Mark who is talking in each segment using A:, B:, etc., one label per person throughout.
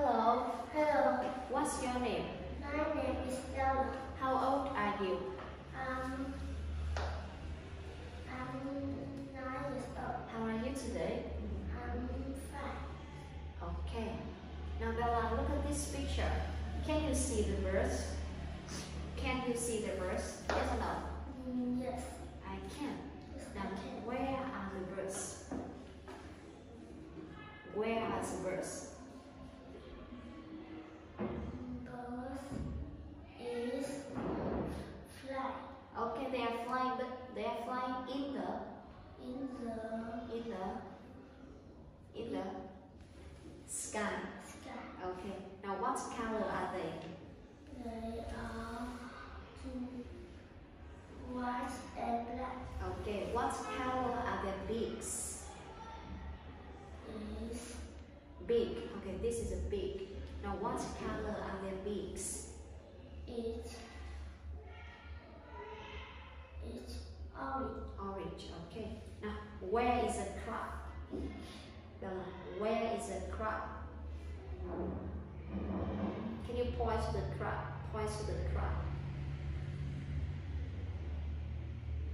A: Hello,
B: Hello,
A: what's your name?
B: my name is Bella.
A: How old are you?
B: Um, I'm nine years old.
A: How are you today?
B: I'm five.
A: Okay. Now Bella, look at this picture. Can you see the birds? Can you see the birds? Yes or no?
B: Mm, Yes,
A: I can.
B: yes,
A: Now,
B: I can.
A: where are the birds? Where are the? Birds
B: is fly
A: Okay, they are flying, but they are flying in the
B: in the
A: in the in the sky.
B: sky.
A: Okay. Now, what color are they?
B: They are white and black.
A: Okay. What color are their beaks?
B: Is
A: Beak. Okay, this is a big. Now, what color are their beaks?
B: it it's orange.
A: Orange. Okay. Now, where is a crab? Bella, where is a crab? Can you point to the crab? Point to the crab.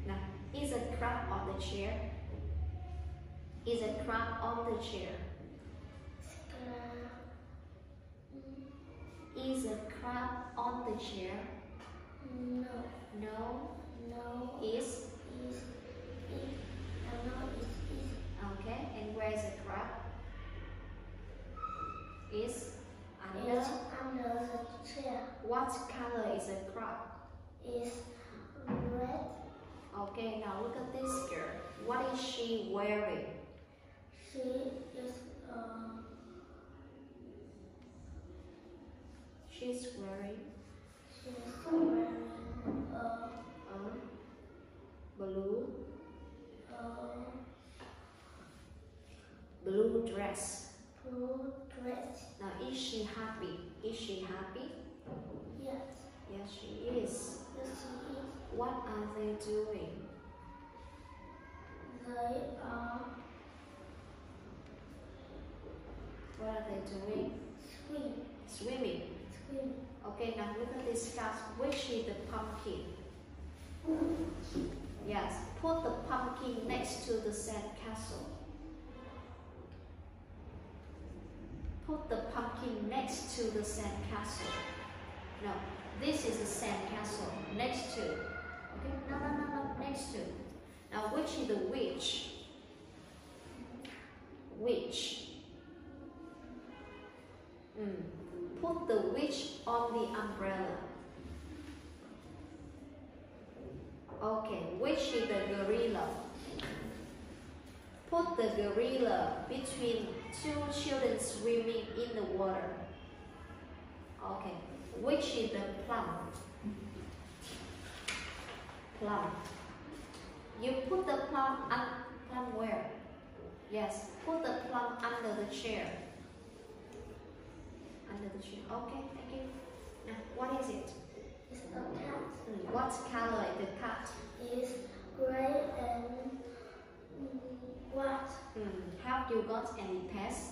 A: Now, is a crab on the chair? Is a crab on the chair? Is a crab on the chair?
B: No,
A: No.
B: no.
A: Is
B: is is I know it is
A: okay. And where is a crab? Is under.
B: is under the chair
A: What color is a crab?
B: is red.
A: Okay, now look at this girl. What is she wearing?
B: She is uh
A: She's wearing
B: she is wearing a
A: a blue
B: a
A: blue dress.
B: blue dress.
A: Now, is she happy? Is she happy?
B: Yes,
A: Yes, she is.
B: yes she is.
A: What are they doing?
B: They are
A: What are they doing?
B: swing
A: Swimming.
B: swing.
A: Okay, now at this card. Which is the pumpkin? Yes, put the pumpkin next to the sand castle. Put the pumpkin next to the sand castle. No, this is the sand castle next to. Okay, no, no, no, no, next to. Now, which is the witch? Witch. Mm. Put the witch on the umbrella. Okay, which is the gorilla? Put the gorilla between two children swimming in the water. Okay, which is the plum? Plum. You put the plum un plum where? Yes, put the plum under the chair. Under the chair. Okay, thank you. Now, what is it?
B: It's a cat.
A: Mm, what color is the cat?
B: Is gray and mm, white.
A: Mm, have you got any pets?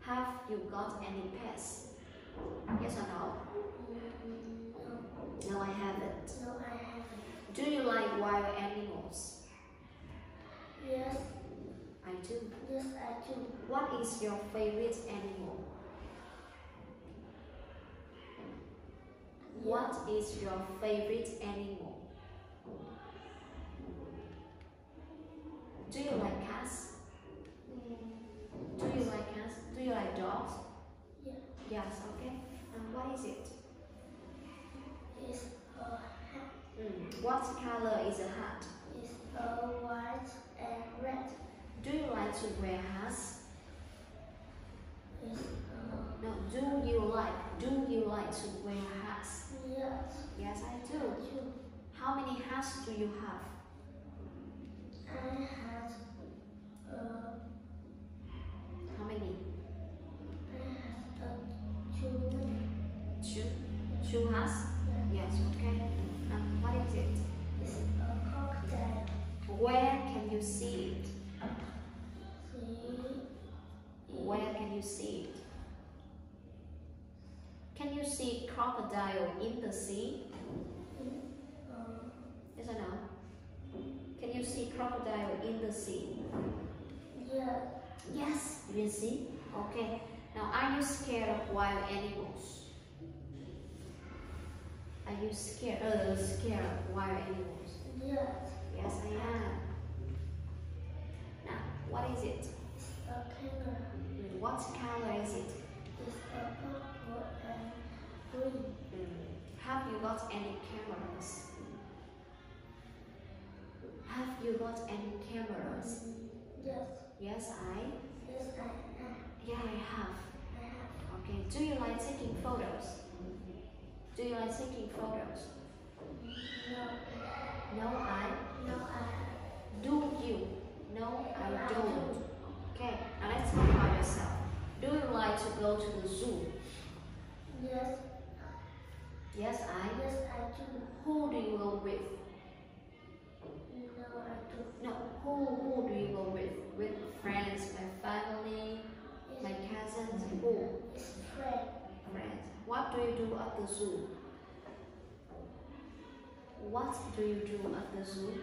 A: Have you got any pets? Yes or no?
B: Mm, no,
A: No, I haven't.
B: no, I haven't.
A: Do you like wild animals?
B: Yes,
A: I do.
B: yes, I do.
A: What is your favorite animal? What is your favorite animal? Do you like cats? Do you like cats? Do you like dogs?
B: yeah,
A: Yes, okay. And what is it?
B: it's a hat.
A: Mm, what color is a hat?
B: It's a white and red.
A: Do you like to wear hats? No, do you like do you like to wear hats?
B: yes,
A: Yes, I do. How many hats do you have?
B: I had uh,
A: How many?
B: I had a two.
A: Two. Two hats? Yes, okay. And what is it?
B: It's a crocodile.
A: Where can you see it? You see? Can you see crocodile in the sea? Yes or no? Can you see crocodile in the sea?
B: yeah.
A: Yes. You can see? Okay. Now, are you scared of wild animals? Are you scared? Uh, scared of wild animals?
B: Yes.
A: Yes, I am. Now, what is it?
B: A camera.
A: What color is it?
B: It's purple and green. Hmm.
A: Have you got any cameras? Have you got any cameras?
B: Yes.
A: Yes, I.
B: Yes, I have.
A: Yeah, I have.
B: I have.
A: Okay. Do you like taking photos? Do you like taking photos?
B: No.
A: No, I.
B: No, I.
A: Do you? No, I don't. Okay. Now let's talk about yourself. Do you like to go to the zoo?
B: Yes.
A: Yes, I.
B: Yes, I do.
A: Who do you go with?
B: No, I do.
A: No, who who do you go with? With friends, my family, my cousins, who?
B: It's friend.
A: Friends. What do you do at the zoo? What do you do at the zoo?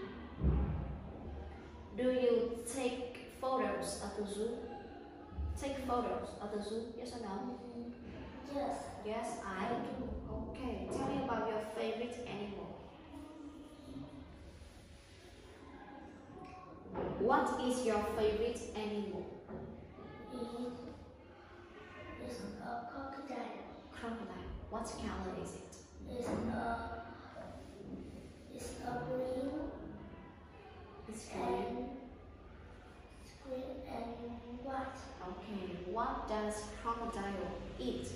A: Do you take photos at the zoo? Take photos at the zoo? Yes or no? Mm-hmm.
B: Yes.
A: Yes, I do. Okay. Tell me about your favorite animal. What is your favorite animal? Mm-hmm.
B: It is a crocodile.
A: Crocodile. What color is it?
B: It's a it's a green
A: It's green.
B: And what?
A: Okay, what does crocodile eat?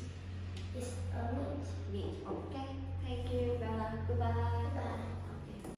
B: It's a meat.
A: Meat, okay. Thank you, Bella. Goodbye. Bye.